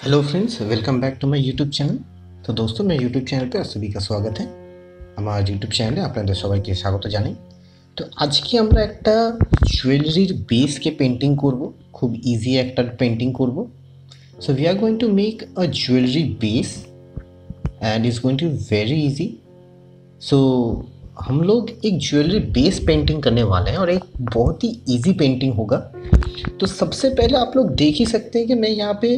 hello friends welcome back to my YouTube channel তো দোস্তো मैं YouTube channel पे সবই का स्वागत है আমার ইউটিউব চ্যানেলে আপনাদের সবাইকে স্বাগত জানাই তো আজকে আমরা একটা জুয়েলারির বেসকে পেন্টিং করব খুব ইজি একটা পেন্টিং করব so we are going to make a jewellery base and is going to very easy so हम लोग एक ज्वेलरी बेस पेंटिंग करने वाले हैं और एक बहुत ही इजी पेंटिंग होगा तो सबसे पहले आप लोग देख ही सकते हैं कि मैं यहाँ पे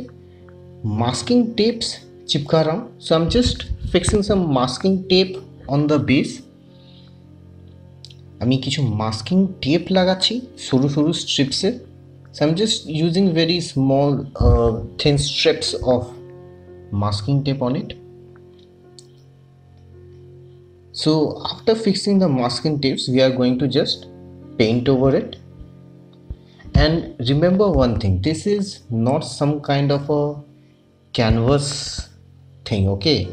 masking tapes chipkaram. So i'm just fixing some masking tape on the base. আমি masking tape lagachi, suru suru strips স্ট্রিপসে So I'm just using very small, uh, thin strips of masking tape on it so after fixing the masking tapes we are going to just paint over it and remember one thing this is not some kind of a canvas thing okay?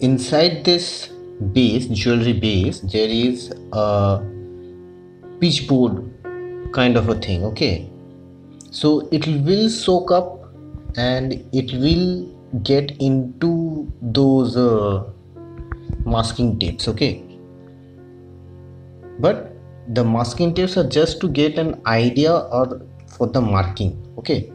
Inside this base jewelry base there is a pitch board kind of a thing okay? So it will soak up and it will get into those uh, masking tapes okay? But the masking tapes are just to get an idea or for the marking okay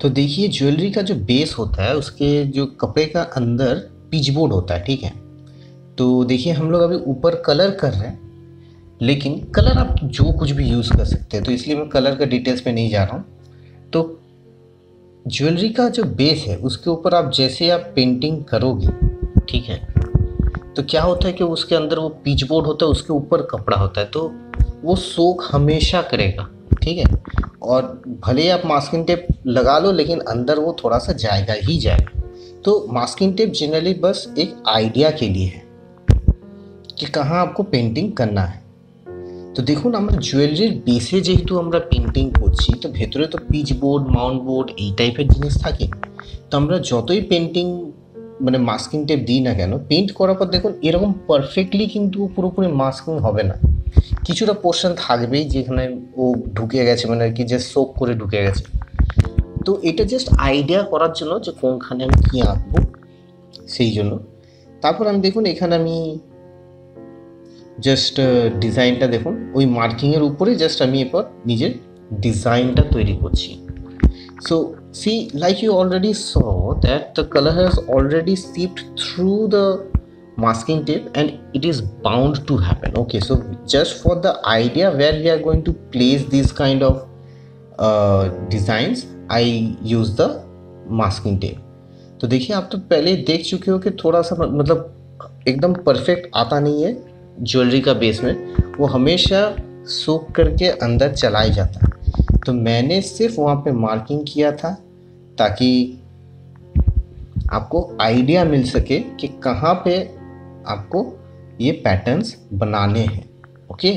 तो देखिए, jewellery का जो base होता है, उसके जो कपड़े का अंदर पिच बोर्ड होता है, ठीक है? तो देखिए, हम लोग अभी ऊपर कलर कर रहे हैं, लेकिन कलर आप जो कुछ भी यूज़ कर सकते हैं तो इसलिए मैं कलर का डिटेल्स पे नहीं जा रहा हूँ। तो ज्वेलरी का जो बेस है, उसके ऊपर आप जैसे आप पेंटिंग करोगे, ठीक है? तो क्या होता है कि उसके अंदर वो पिच बोर्ड होता है, उसके ऊपर कपड़ा होता है तो वो सोख हमेशा करेगा, ठीक है? और भले ही आप मास्किंग टेप लगा लो लेकिन अंदर वो थोड़ा सा जाएगा ही जाएगा तो मास्किंग टेप जनरली बस एक आइडिया के लिए है कि कहाँ आपको पेंटिंग करना है তো দেখুন আমরা জুয়েলারির বেসে যেহেতু আমরা পেন্টিং করছি তো ভেতরে তো পিচ বোর্ড মাউন্ট বোর্ড এই টাইপের জিনিস থাকে তো আমরা যতই পেন্টিং মানে মাস্কিং টেপ দিই না কেন পেন্ট করার পর দেখুন এরকম পারফেক্টলি কিন্তু পুরোপুরি মাস্কিং হবে না কিছুটা পোর্শন থাকবেই যেখানে ও ঢুকে গেছে মানে আর কি যে সোক করে ঢুকে গেছে। তো এটা জাস্ট আইডিয়া করার জন্য যে কোনখানে আমি কী আঁকবো, সেই জন্য। তারপর আমি দেখুন, এখানে আমি জাস্ট ডিজাইনটা দেখুন। ওই মার্কিংয়ের উপরে জাস্ট আমি এরপর নিজের ডিজাইনটা তৈরি করছি। So see like you already saw that the colour has already seeped through the masking tape and it is bound to happen okay so just for the idea where we are going to place these kind of uh, designs i use the masking tape तो देखिए आप तो पहले देख चुके हो कि थोड़ा सा मतलब एकदम परफेक्ट आता नहीं है ज्वेलरी का बेस में वो हमेशा सूख करके अंदर चला ही जाता है तो मैंने सिर्फ़ वहाँ पे मार्किंग किया था ताकि आपको आइडिया मिल सके कि कहाँ पे आपको ये पैटर्न्स बनाने हैं ओके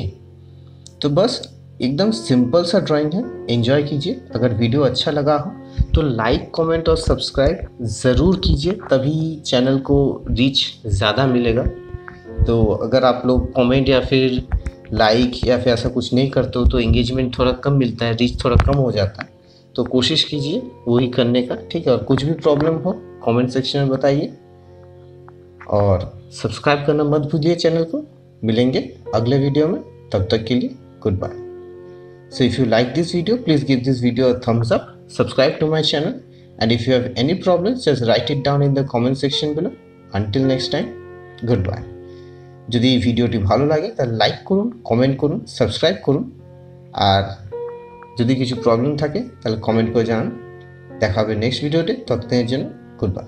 तो बस एकदम सिंपल सा ड्राइंग है एंजॉय कीजिए। अगर वीडियो अच्छा लगा हो तो लाइक कमेंट और सब्सक्राइब ज़रूर कीजिए, तभी चैनल को रीच ज़्यादा मिलेगा। तो अगर आप लोग कमेंट या फिर लाइक या फिर ऐसा कुछ नहीं करते हो तो एंगेजमेंट थोड़ा कम मिलता है रीच थोड़ा कम हो जाता है। तो कोशिश कीजिए वही करने का, ठीक है? और कुछ भी प्रॉब्लम हो कमेंट सेक्शन में बताइए। और सब्सक्राइब करना मत भूलिए चैनल को मिलेंगे अगले वीडियो में तब तक के लिए good bye so if you like this video please give this video a thumbs up subscribe to my channel and if you have any problems just write it down in the comment section below until next time goodbye যদি এই ভিডিওটি ভালো লাগে তাহলে like করুন comment করুন subscribe করুন আর যদি কিছু প্রবলেম থাকে তাহলে কমেন্ট করে জানান দেখা হবে নেক্সট ভিডিওতে ততদিনের জন্য গুড বাই